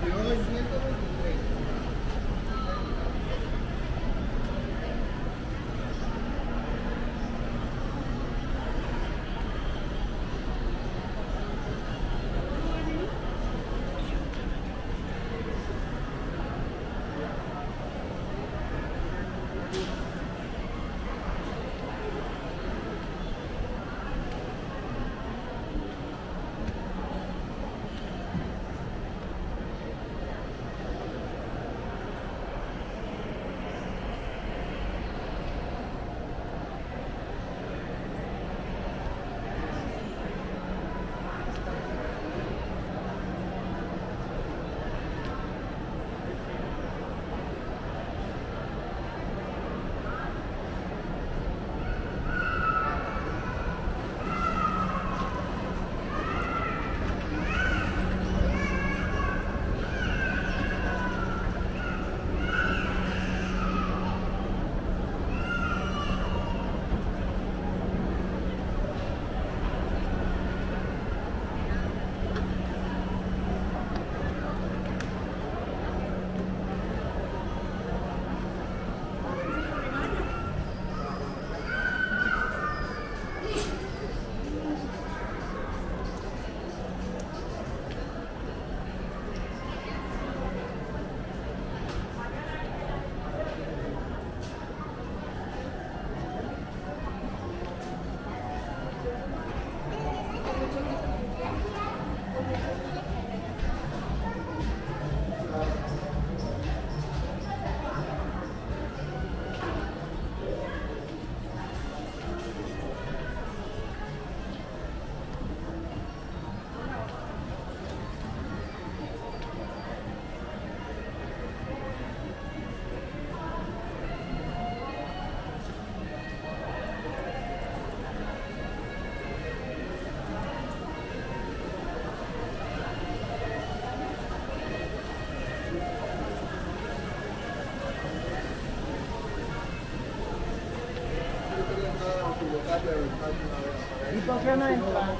Bueno. じゃないのか。